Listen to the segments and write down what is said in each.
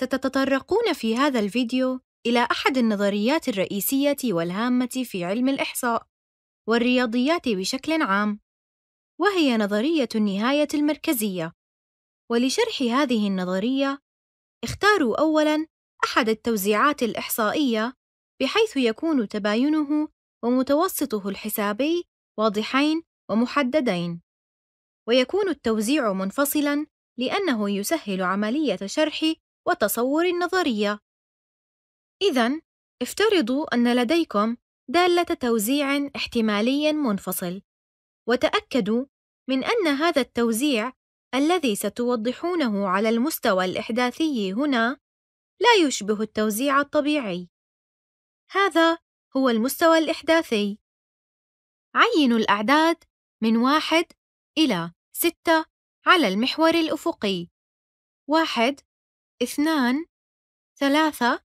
ستتطرقون في هذا الفيديو إلى أحد النظريات الرئيسية والهامة في علم الإحصاء والرياضيات بشكل عام، وهي نظرية النهاية المركزية. ولشرح هذه النظرية، اختاروا أولاً أحد التوزيعات الإحصائية بحيث يكون تباينه ومتوسطه الحسابي واضحين ومحددين. ويكون التوزيع منفصلاً لأنه يسهل عملية شرح وتصور النظرية. إذا افترضوا أن لديكم دالة توزيع احتمالي منفصل، وتأكدوا من أن هذا التوزيع الذي ستوضحونه على المستوى الإحداثي هنا لا يشبه التوزيع الطبيعي. هذا هو المستوى الإحداثي. عينوا الأعداد من واحد إلى ستة على المحور الأفقي. واحد، اثنان، ثلاثة،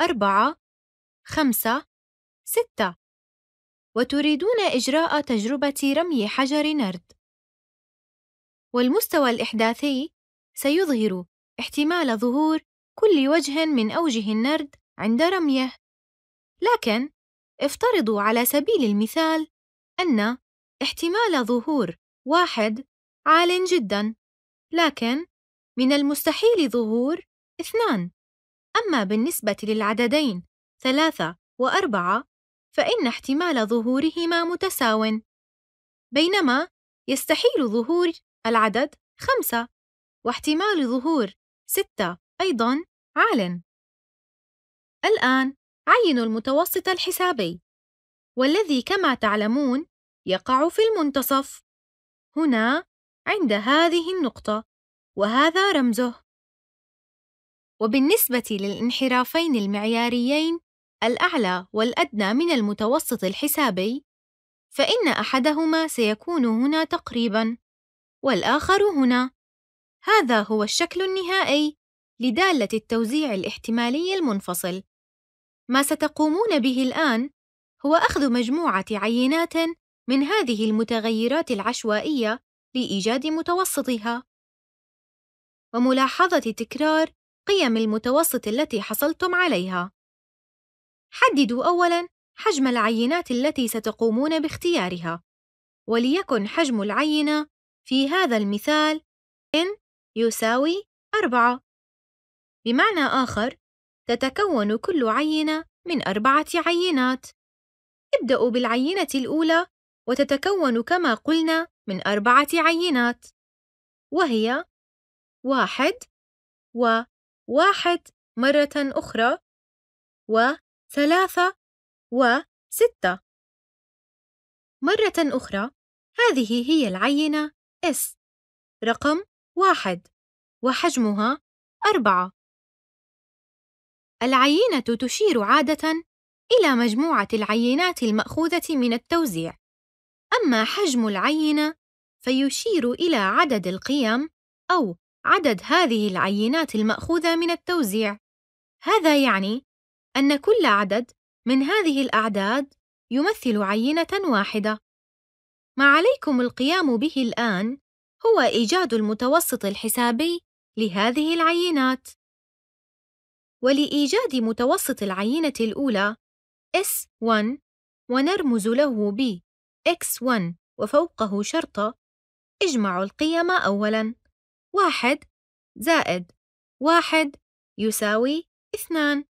أربعة، خمسة، ستة. وتريدون إجراء تجربة رمي حجر نرد. والمستوى الإحداثي سيظهر احتمال ظهور كل وجه من أوجه النرد عند رميه. لكن افترضوا على سبيل المثال أن احتمال ظهور واحد عال جدا، لكن من المستحيل ظهور اثنان. أما بالنسبة للعددين ثلاثة وأربعة فإن احتمال ظهورهما متساو، بينما يستحيل ظهور العدد خمسة، واحتمال ظهور ستة أيضاً عال. الآن عينوا المتوسط الحسابي، والذي كما تعلمون يقع في المنتصف، هنا عند هذه النقطة، وهذا رمزه. وبالنسبة للانحرافين المعياريين الأعلى والأدنى من المتوسط الحسابي، فإن أحدهما سيكون هنا تقريباً، والآخر هنا. هذا هو الشكل النهائي لدالة التوزيع الاحتمالي المنفصل. ما ستقومون به الآن هو أخذ مجموعة عينات من هذه المتغيرات العشوائية لإيجاد متوسطها، وملاحظة تكرار قيم المتوسط التي حصلتم عليها. حددوا أولاً حجم العينات التي ستقومون باختيارها، وليكن حجم العينة في هذا المثال n يساوي أربعة. بمعنى آخر، تتكون كل عينة من أربعة عينات. ابدأوا بالعينة الأولى وتتكون كما قلنا من أربعة عينات، وهي واحد وواحد مرة أخرى وثلاثة وستة. مرة أخرى، هذه هي العينة S رقم واحد وحجمها أربعة. العينة تشير عادة إلى مجموعة العينات المأخوذة من التوزيع، أما حجم العينة فيشير إلى عدد القيم أو عدد هذه العينات المأخوذة من التوزيع. هذا يعني أن كل عدد من هذه الأعداد يمثل عينة واحدة. ما عليكم القيام به الآن هو إيجاد المتوسط الحسابي لهذه العينات. ولإيجاد متوسط العينة الأولى S1 ونرمز له ب X1 وفوقه شرطة اجمعوا القيم أولاً واحد زائد واحد يساوي اثنان.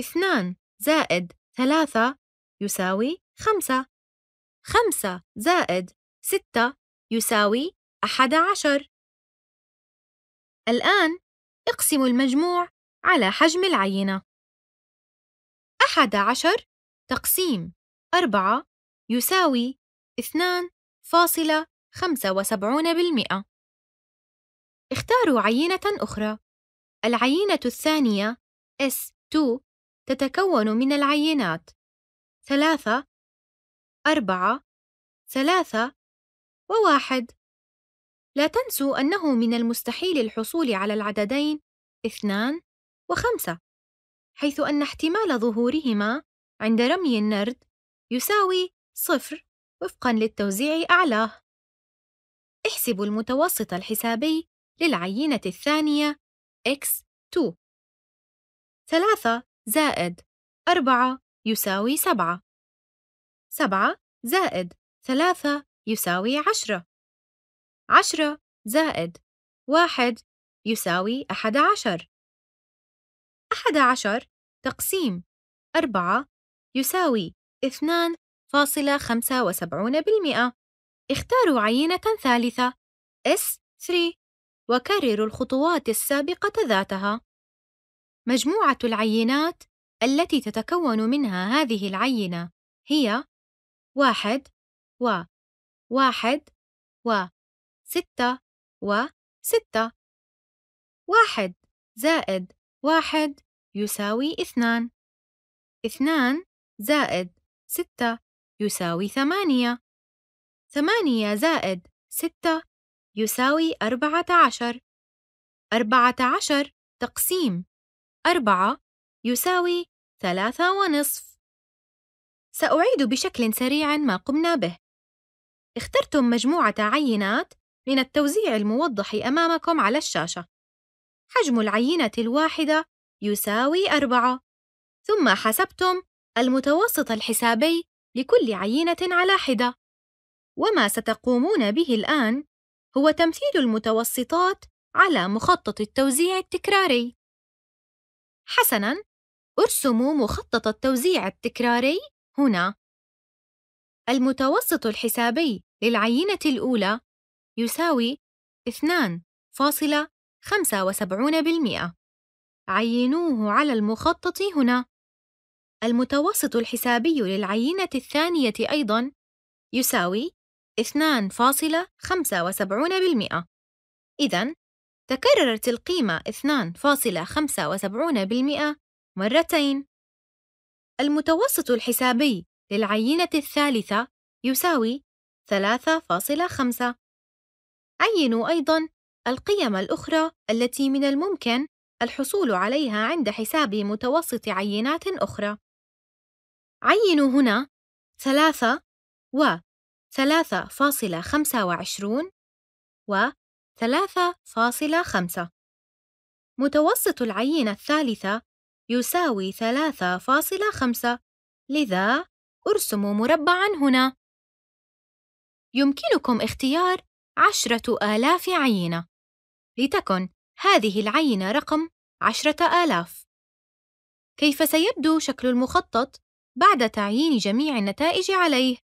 اثنان زائد ثلاثة يساوي خمسة. خمسة زائد ستة يساوي أحد عشر. الآن اقسموا المجموع على حجم العينة. أحد عشر تقسيم أربعة يساوي اثنان فاصلة خمسة وسبعون بالمئة. اختاروا عينة أخرى. العينة الثانية S2 تتكون من العينات. ثلاثة أربعة ثلاثة وواحد. لا تنسوا أنه من المستحيل الحصول على العددين اثنان وخمسة حيث أن احتمال ظهورهما عند رمي النرد يساوي صفر وفقا للتوزيع أعلاه. احسبوا المتوسط الحسابي للعينة الثانية X 2 ثلاثة زائد أربعة يساوي سبعة. سبعة زائد ثلاثة يساوي عشرة. عشرة زائد واحد يساوي أحد عشر. أحد عشر تقسيم. أربعة يساوي اثنان فاصلة خمسة وسبعون بالمئة. اختاروا عينة ثالثة S3 وكرروا الخطوات السابقة ذاتها. مجموعة العينات التي تتكون منها هذه العينة هي واحد و واحد و ستة و ستة. واحد زائد واحد يساوي اثنان. اثنان زائد ستة يساوي ثمانية. ثمانية زائد ستة يساوي أربعة عشر. أربعة عشر تقسيم. أربعة يساوي ثلاثة ونصف. سأعيد بشكل سريع ما قمنا به. اخترتم مجموعة عينات من التوزيع الموضح أمامكم على الشاشة. حجم العينة الواحدة يساوي أربعة. ثم حسبتم المتوسط الحسابي لكل عينة على حدة. وما ستقومون به الآن هو تمثيل المتوسطات على مخطط التوزيع التكراري. حسناً ارسموا مخطط التوزيع التكراري هنا. المتوسط الحسابي للعينة الأولى يساوي 2.75% عينوه على المخطط هنا. المتوسط الحسابي للعينة الثانية أيضاً يساوي 2.75% إذا تكررت القيمة 2.75% مرتين. المتوسط الحسابي للعينة الثالثة يساوي 3.5 عينوا أيضاً القيم الأخرى التي من الممكن الحصول عليها عند حساب متوسط عينات أخرى. عينوا هنا ثلاثة و ثلاثة فاصلة خمسة وعشرون و ثلاثة فاصلة خمسة. متوسط العينة الثالثة يساوي ثلاثة فاصلة خمسة. لذا أرسم مربعاً هنا. يمكنكم اختيار عشرة آلاف عينة. لتكن هذه العينة رقم عشرة آلاف. كيف سيبدو شكل المخطط بعد تعيين جميع النتائج عليه؟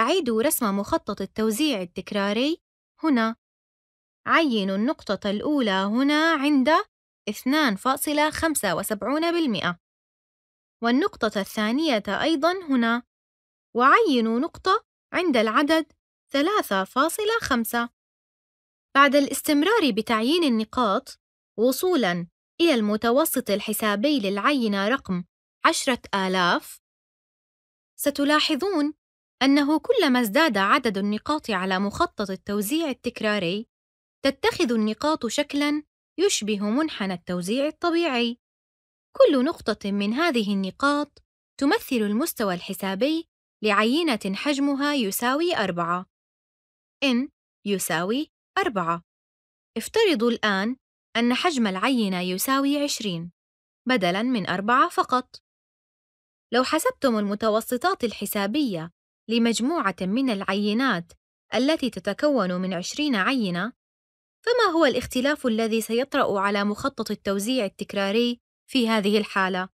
أعيدوا رسم مخطط التوزيع التكراري. هنا. عينوا النقطة الأولى هنا عند 2.75% والنقطة الثانية أيضاً هنا. وعينوا نقطة عند العدد 3.5 بعد الاستمرار بتعيين النقاط وصولاً إلى المتوسط الحسابي للعينة رقم عشرة آلاف ستلاحظون أنه كلما ازداد عدد النقاط على مخطط التوزيع التكراري تتخذ النقاط شكلاً يشبه منحنى التوزيع الطبيعي. كل نقطة من هذه النقاط تمثل المستوى الحسابي لعينة حجمها يساوي أربعة. N يساوي أربعة. افترضوا الآن أن حجم العينة يساوي عشرين بدلاً من أربعة فقط. لو حسبتم المتوسطات الحسابية لمجموعة من العينات التي تتكون من عشرين عينة فما هو الاختلاف الذي سيطرأ على مخطط التوزيع التكراري في هذه الحالة؟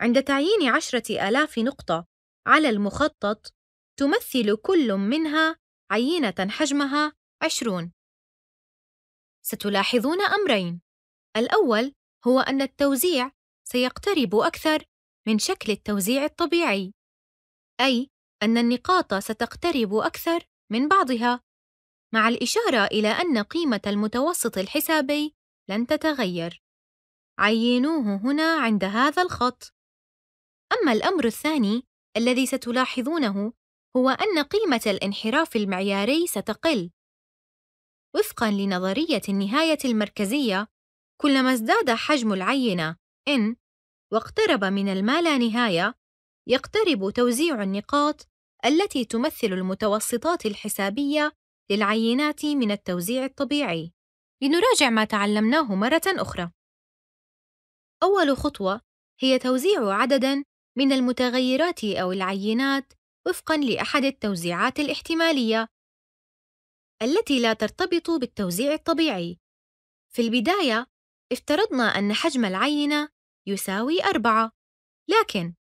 عند تعيين عشرة آلاف نقطة على المخطط تمثل كل منها عينة حجمها عشرون ستلاحظون أمرين الأول هو أن التوزيع سيقترب أكثر من شكل التوزيع الطبيعي أي أن النقاط ستقترب أكثر من بعضها. مع الإشارة إلى أن قيمة المتوسط الحسابي لن تتغير. عينوه هنا عند هذا الخط. أما الأمر الثاني الذي ستلاحظونه هو أن قيمة الانحراف المعياري ستقل. وفقاً لنظرية النهاية المركزية كلما ازداد حجم العينة n واقترب من المالانهاية يقترب توزيع النقاط التي تمثل المتوسطات الحسابية للعينات من التوزيع الطبيعي لنراجع ما تعلمناه مرة أخرى. أول خطوة هي توزيع عدد من المتغيرات أو العينات وفقاً لأحد التوزيعات الاحتمالية التي لا ترتبط بالتوزيع الطبيعي. في البداية افترضنا أن حجم العينة يساوي أربعة، لكن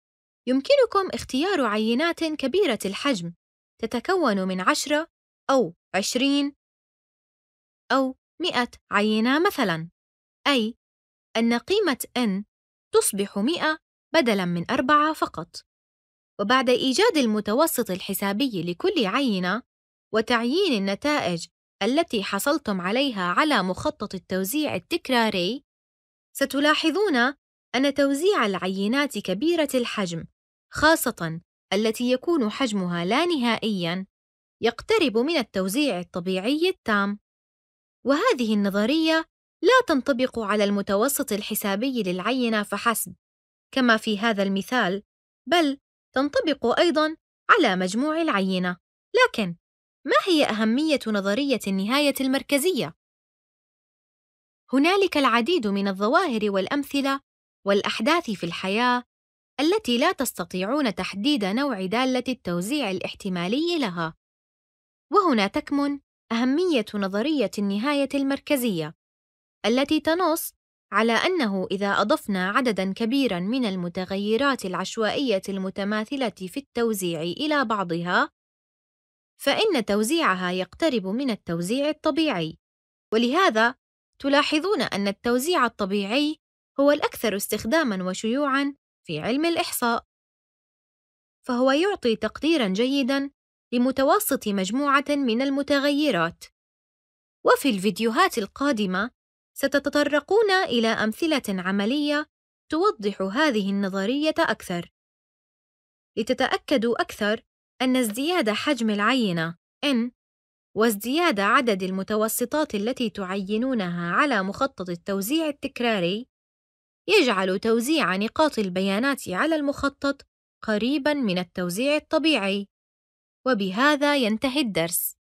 يمكنكم اختيار عينات كبيرة الحجم تتكون من عشرة أو عشرين أو مئة عينة مثلاً، أي أن قيمة n تصبح مئة بدلاً من أربعة فقط. وبعد إيجاد المتوسط الحسابي لكل عينة وتعيين النتائج التي حصلتم عليها على مخطط التوزيع التكراري، ستلاحظون أن توزيع العينات كبيرة الحجم، خاصة التي يكون حجمها لا نهائياً، يقترب من التوزيع الطبيعي التام. وهذه النظرية لا تنطبق على المتوسط الحسابي للعينة فحسب، كما في هذا المثال، بل تنطبق أيضاً على مجموع العينة. لكن ما هي أهمية نظرية النهاية المركزية؟ هنالك العديد من الظواهر والأمثلة والأحداث في الحياة التي لا تستطيعون تحديد نوع دالة التوزيع الاحتمالي لها. وهنا تكمن أهمية نظرية النهاية المركزية، التي تنص على أنه إذا أضفنا عدداً كبيراً من المتغيرات العشوائية المتماثلة في التوزيع إلى بعضها، فإن توزيعها يقترب من التوزيع الطبيعي، ولهذا تلاحظون أن التوزيع الطبيعي هو الأكثر استخداماً وشيوعاً في علم الإحصاء، فهو يعطي تقديراً جيداً لمتوسط مجموعة من المتغيرات. وفي الفيديوهات القادمة ستتطرقون إلى أمثلة عملية توضح هذه النظرية أكثر. لتتأكدوا أكثر أن ازدياد حجم العينة n وازدياد عدد المتوسطات التي تعينونها على مخطط التوزيع التكراري يجعل توزيع نقاط البيانات على المخطط قريباً من التوزيع الطبيعي. وبهذا ينتهي الدرس.